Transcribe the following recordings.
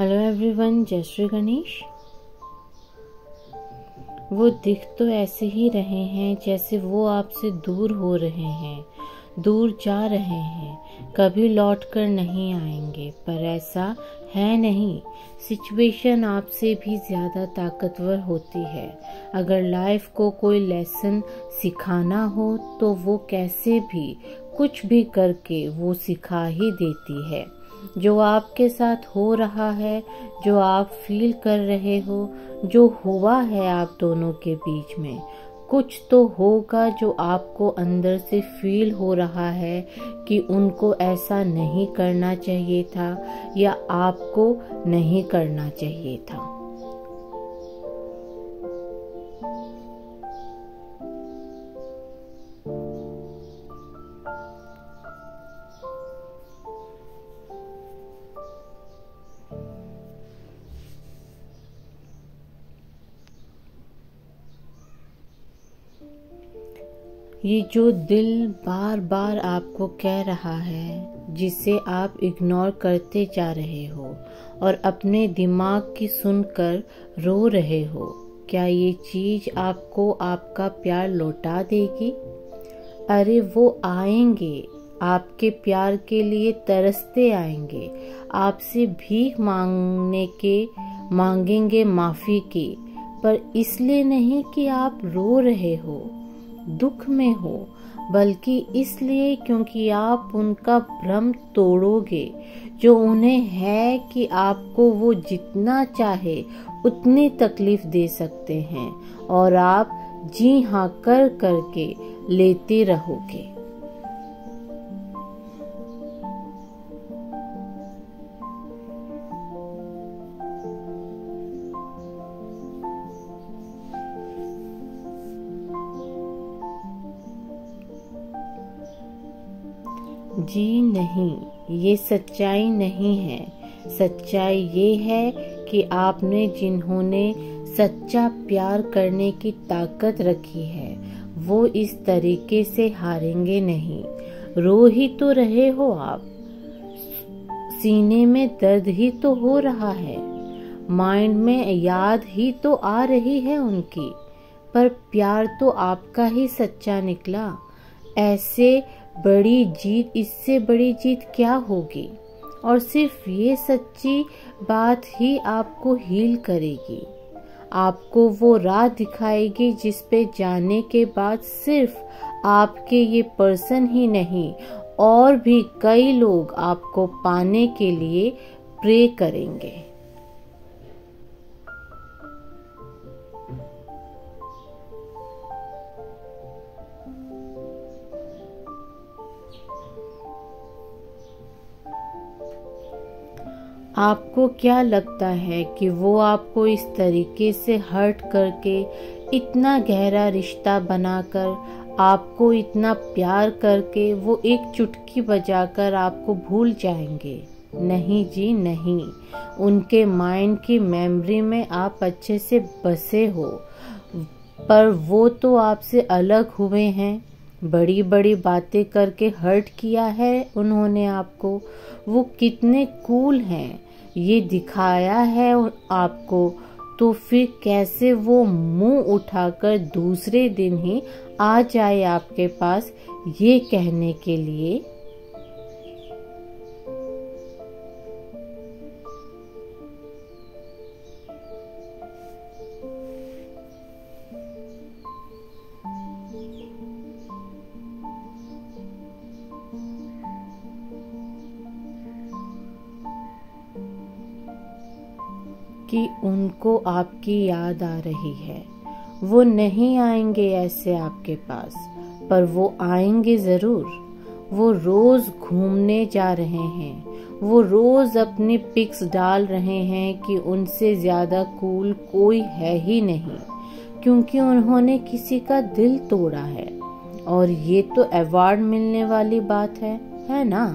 Hello everyone जय श्री गणेश। वो दिख तो ऐसे ही रहे हैं जैसे वो आपसे दूर हो रहे हैं, दूर जा रहे हैं, कभी लौट कर नहीं आएँगे, पर ऐसा है नहीं। सिचुएशन आपसे भी ज़्यादा ताकतवर होती है। अगर लाइफ को कोई लेसन सिखाना हो तो वो कैसे भी कुछ भी करके वो सिखा ही देती है। जो आपके साथ हो रहा है, जो आप फील कर रहे हो, जो हुआ है आप दोनों के बीच में। कुछ तो होगा जो आपको अंदर से फील हो रहा है कि उनको ऐसा नहीं करना चाहिए था या आपको नहीं करना चाहिए था। ये जो दिल बार बार आपको कह रहा है, जिसे आप इग्नोर करते जा रहे हो और अपने दिमाग की सुनकर रो रहे हो, क्या ये चीज़ आपको आपका प्यार लौटा देगी? अरे वो आएँगे, आपके प्यार के लिए तरसते आएँगे, आपसे भीख मांगने के, मांगेंगे माफ़ी की, पर इसलिए नहीं कि आप रो रहे हो। दुख में हो, बल्कि इसलिए क्योंकि आप उनका भ्रम तोड़ोगे। जो उन्हें है कि आपको वो जितना चाहे, उतनी तकलीफ़ दे सकते हैं, और आप जी हाँ कर करके लेते रहोगे। जी नहीं, ये सच्चाई नहीं है। सच्चाई ये है कि आपने जिन्होंने सच्चा प्यार करने की ताकत रखी है, वो इस तरीके से हारेंगे नहीं। रो ही तो रहे हो आप। सीने में दर्द ही तो हो रहा है। माइंड में याद ही तो आ रही है उनकी। पर प्यार तो आपका ही सच्चा निकला। ऐसे बड़ी जीत, इससे बड़ी जीत क्या होगी? और सिर्फ़ ये सच्ची बात ही आपको हील करेगी। आपको वो राह दिखाएगी जिस पे जाने के बाद सिर्फ़ आपके ये पर्सन ही नहीं, और भी कई लोग आपको पाने के लिए प्रे करेंगे। आपको क्या लगता है कि वो आपको इस तरीके से हर्ट करके इतना गहरा रिश्ता बनाकर, आपको इतना प्यार करके वो एक चुटकी बजाकर आपको भूल जाएँगे? नहीं जी, नहीं। उनके माइंड की मेमोरी में आप अच्छे से बसे हो। पर वो तो आपसे अलग हुए हैं। बड़ी बड़ी बातें करके हर्ट किया है उन्होंने आपको। वो कितने कूल हैं। ये दिखाया है आपको तो फिर कैसे वो मुँह उठाकर दूसरे दिन ही आ जाए आपके पास ये कहने के लिए? कि उनको आपकी याद आ रही है। वो नहीं आएँगे ऐसे आपके पास, पर वो आएँगे ज़रूर। वो रोज़ घूमने जा रहे हैं। वो रोज़ अपने पिक्स डाल रहे हैं कि उनसे ज़्यादा कूल कोई है ही नहीं, क्योंकि उन्होंने किसी का दिल तोड़ा है। और ये तो अवार्ड मिलने वाली बात है है ना?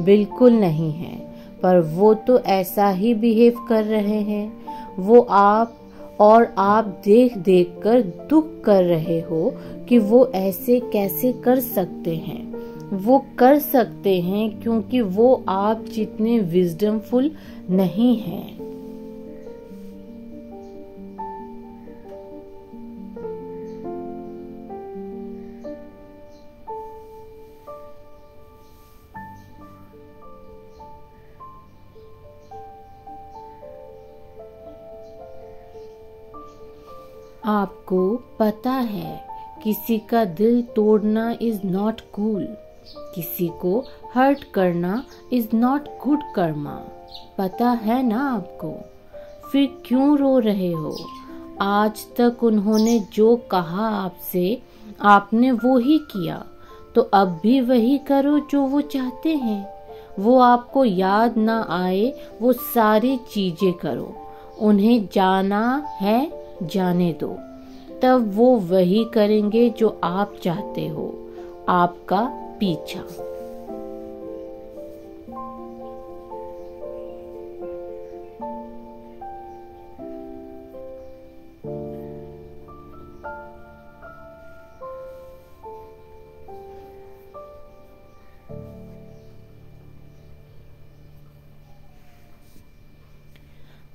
बिल्कुल नहीं है। पर वो तो ऐसा ही बिहेव कर रहे हैं। वो आप और आप देख देख कर दुख कर रहे हो कि वो ऐसे कैसे कर सकते हैं। वो कर सकते हैं क्योंकि वो आप जितने विजडमफुल नहीं हैं। आपको पता है, किसी का दिल तोड़ना इज़ नॉट कूल किसी को हर्ट करना इज़ नॉट गुड कर्मा पता है ना आपको? फिर क्यों रो रहे हो? आज तक उन्होंने जो कहा आपसे, आपने वो ही किया। तो अब भी वही करो जो वो चाहते हैं। वो आपको याद ना आए, वो सारी चीज़ें करो। उन्हें जाना है जाने दो। तब वो वही करेंगे जो आप चाहते हो आपका पीछा।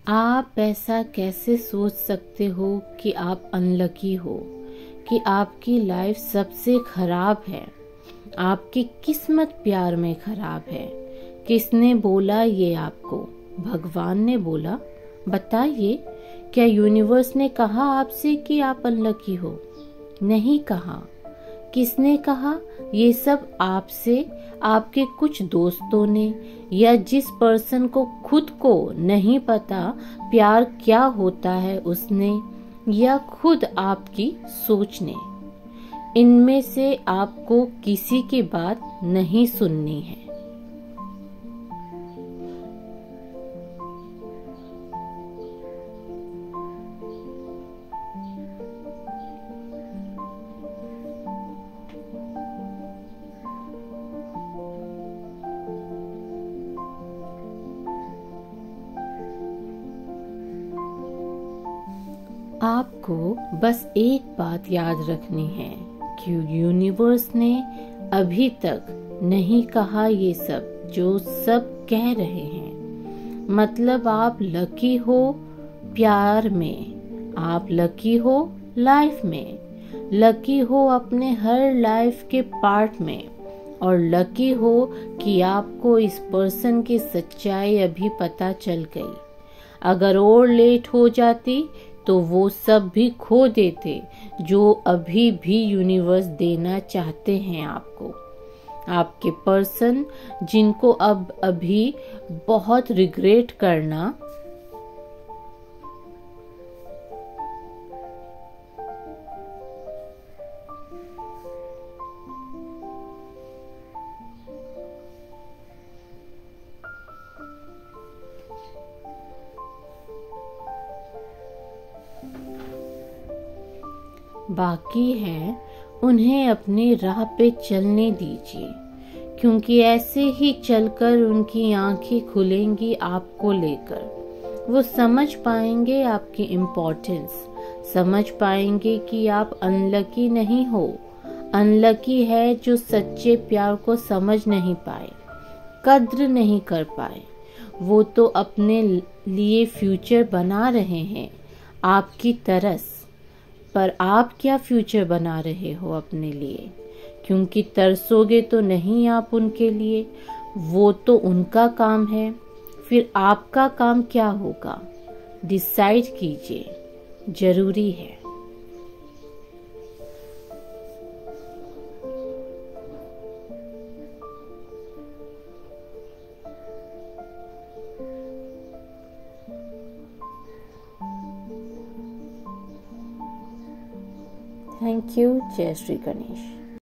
आप ऐसा कैसे सोच सकते हो कि आप अनलकी हो, कि आपकी लाइफ सबसे खराब है? आपकी किस्मत प्यार में खराब है। किसने बोला ये आपको? भगवान ने बोला, बताइए, क्या यूनिवर्स ने कहा आपसे कि आप अनलकी हो? नहीं कहा। किसने कहा? ये सब आपसे, आपके कुछ दोस्तों ने, या जिस पर्सन को खुद को नहीं पता, प्यार क्या होता है उसने, या खुद आपकी सोच ने। इनमें से आपको किसी की बात नहीं सुननी है। आपको बस एक बात याद रखनी है कि यूनिवर्स ने अभी तक नहीं कहा ये सब जो सब कह रहे हैं। मतलब आप लकी हो प्यार में, आप लकी हो लाइफ में। लकी हो अपने हर लाइफ के पार्ट में और लकी हो कि आपको इस पर्सन की सच्चाई अभी पता चल गई। अगर और लेट हो जाती तो वो सब भी खो देते, जो अभी भी यूनिवर्स देना चाहते हैं आपको। आपके पर्सन जिनको अब अभी बहुत रिग्रेट करना बाकी है, उन्हें अपनी राह पे चलने दीजिए, क्योंकि ऐसे ही चलकर उनकी आँखें खुलेंगी आपको लेकर। वो समझ पाएँगे आपकी इम्पोर्टेंस समझ पाएँगे कि आप अनलकी नहीं हो अनलकी है जो सच्चे प्यार को समझ नहीं पाए, कद्र नहीं कर पाए। वो तो अपने लिए फ्यूचर बना रहे हैं, आपकी तरस। पर आप क्या फ्यूचर बना रहे हो अपने लिए? क्योंकि तरसोगे तो नहीं आप उनके लिए। वो तो उनका काम है। फिर आपका काम क्या होगा? डिसाइड कीजिए। ज़रूरी है। Thank you, Jai Ganesh.